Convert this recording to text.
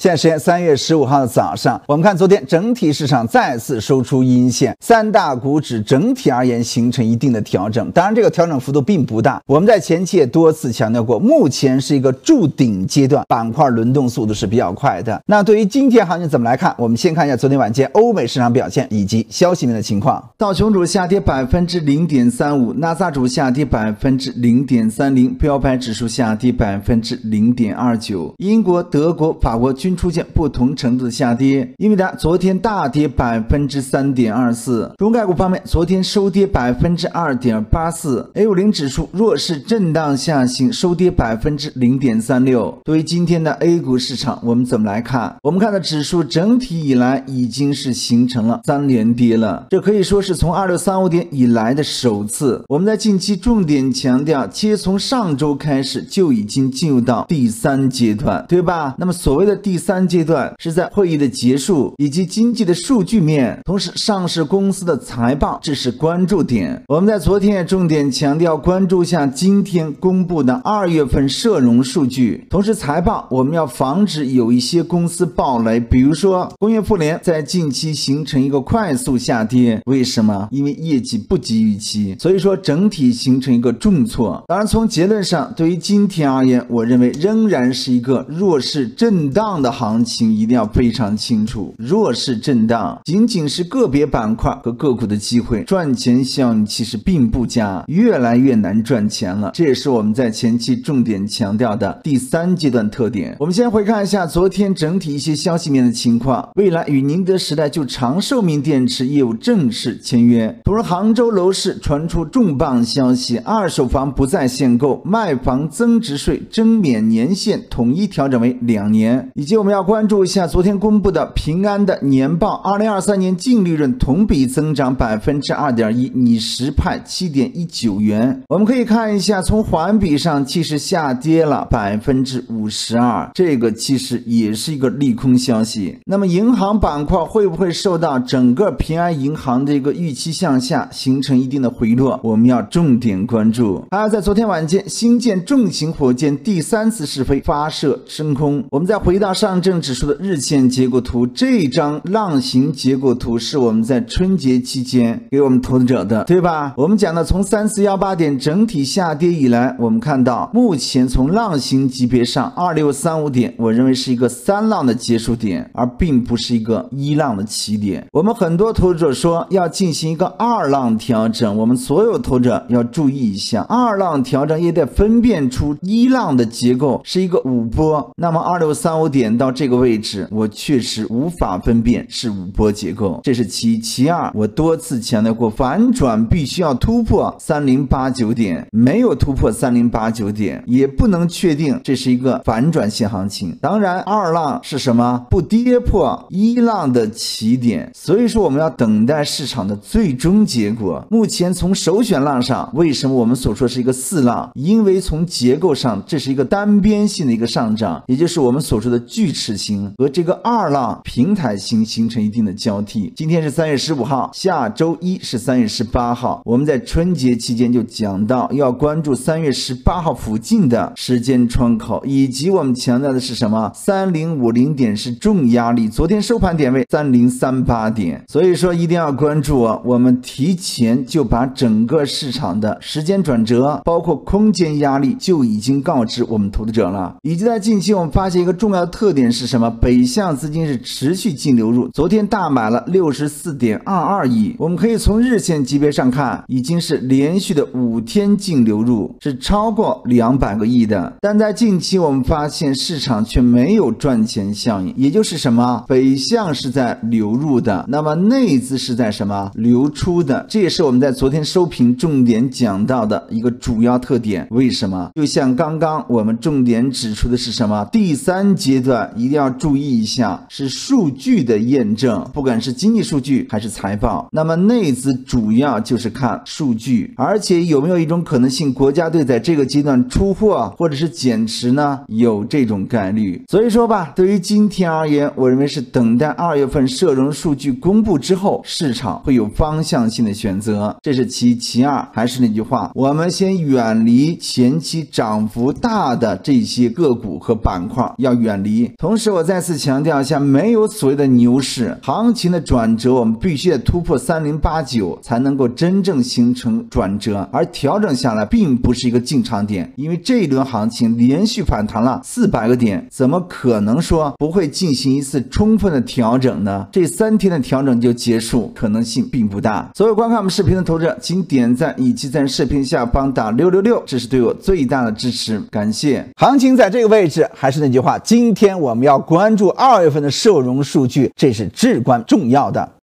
现在时间三月十五号的早上，我们看昨天整体市场再次收出阴线，三大股指整体而言形成一定的调整，当然这个调整幅度并不大。我们在前期也多次强调过，目前是一个筑顶阶段，板块轮动速度是比较快的。那对于今天行情怎么来看？我们先看一下昨天晚间欧美市场表现以及消息面的情况。道琼指下跌百分之零点三五，纳萨指下跌百分之零点三零，标牌指数下跌百分之零点二九，英国、德国、法国均出现不同程度的下跌。英伟达昨天大跌百分之三点二四。中概股方面，昨天收跌百分之二点八四。A 五零指数弱势震荡下行，收跌百分之零点三六。对于今天的 A 股市场，我们怎么来看？我们看的指数整体以来已经是形成了三连跌了，这可以说是从二六三五点以来的首次。我们在近期重点强调，其实从上周开始就已经进入到第三阶段，对吧？那么所谓的第三阶段，是在会议的结束以及经济的数据面，同时上市公司的财报，这是关注点。我们在昨天也重点强调，关注下今天公布的二月份社融数据，同时财报我们要防止有一些公司暴雷，比如说工业富联在近期形成一个快速下跌，为什么？因为业绩不及预期，所以说整体形成一个重挫。当然，从结论上，对于今天而言，我认为仍然是一个弱势震荡的行情，一定要非常清楚。弱势震荡仅仅是个别板块和个股的机会，赚钱效应其实并不佳，越来越难赚钱了。这也是我们在前期重点强调的第三阶段特点。我们先回看一下昨天整体一些消息面的情况。未来与宁德时代就长寿命电池业务正式签约。同时，杭州楼市传出重磅消息：二手房不再限购，卖房增值税征免年限统一调整为两年。以及我们要关注一下昨天公布的平安的年报，二零二三年净利润同比增长百分之二点一，拟实派七点一九元。我们可以看一下，从环比上其实下跌了百分之五十二，这个其实也是一个利空消息。那么银行板块会不会受到整个平安银行的一个预期向下，形成一定的回落？我们要重点关注。还有在昨天晚间，新建重型火箭第三次试飞发射升空。我们再回到上上证指数的日线结构图，这张浪形结构图是我们在春节期间给我们投资者的，对吧？我们讲的从三四幺八点整体下跌以来，我们看到目前从浪形级别上二六三五点，我认为是一个三浪的结束点，而并不是一个一浪的起点。我们很多投资者说要进行一个二浪调整，我们所有投资者要注意一下，二浪调整也得分辨出一浪的结构是一个五波。那么二六三五点到这个位置，我确实无法分辨是五波结构，这是其一。其二，我多次强调过，反转必须要突破三零八九点，没有突破三零八九点，也不能确定这是一个反转性行情。当然，二浪是什么？不跌破一浪的起点，所以说我们要等待市场的最终结果。目前从首选浪上，为什么我们所说是一个四浪？因为从结构上，这是一个单边性的一个上涨，也就是我们所说的锯齿形和这个二浪平台形形成一定的交替。今天是三月十五号，下周一是三月十八号。我们在春节期间就讲到要关注三月十八号附近的时间窗口，以及我们强调的是什么？三零五零点是重压力，昨天收盘点位三零三八点，所以说一定要关注啊！我们提前就把整个市场的时间转折，包括空间压力就已经告知我们投资者了。以及在近期，我们发现一个重要的特点是什么？北向资金是持续净流入，昨天大买了六十四点二二亿。我们可以从日线级别上看，已经是连续的五天净流入，是超过两百个亿的。但在近期，我们发现市场却没有赚钱效应，也就是什么？北向是在流入的，那么内资是在什么流出的？这也是我们在昨天收评重点讲到的一个主要特点。为什么？就像刚刚我们重点指出的是什么？第三阶段一定要注意一下，是数据的验证，不管是经济数据还是财报。那么内资主要就是看数据，而且有没有一种可能性，国家队在这个阶段出货或者是减持呢？有这种概率。所以说吧，对于今天而言，我认为是等待二月份社融数据公布之后，市场会有方向性的选择，这是其。其二，还是那句话，我们先远离前期涨幅大的这些个股和板块，要远离，同时，我再次强调一下，没有所谓的牛市行情的转折，我们必须得突破三零八九才能够真正形成转折，而调整下来并不是一个进场点，因为这一轮行情连续反弹了四百个点，怎么可能说不会进行一次充分的调整呢？这三天的调整就结束，可能性并不大。所有观看我们视频的投资者，请点赞以及在视频下方打六六六，这是对我最大的支持，感谢。行情在这个位置，还是那句话，今天我们要关注二月份的社融数据，这是至关重要的。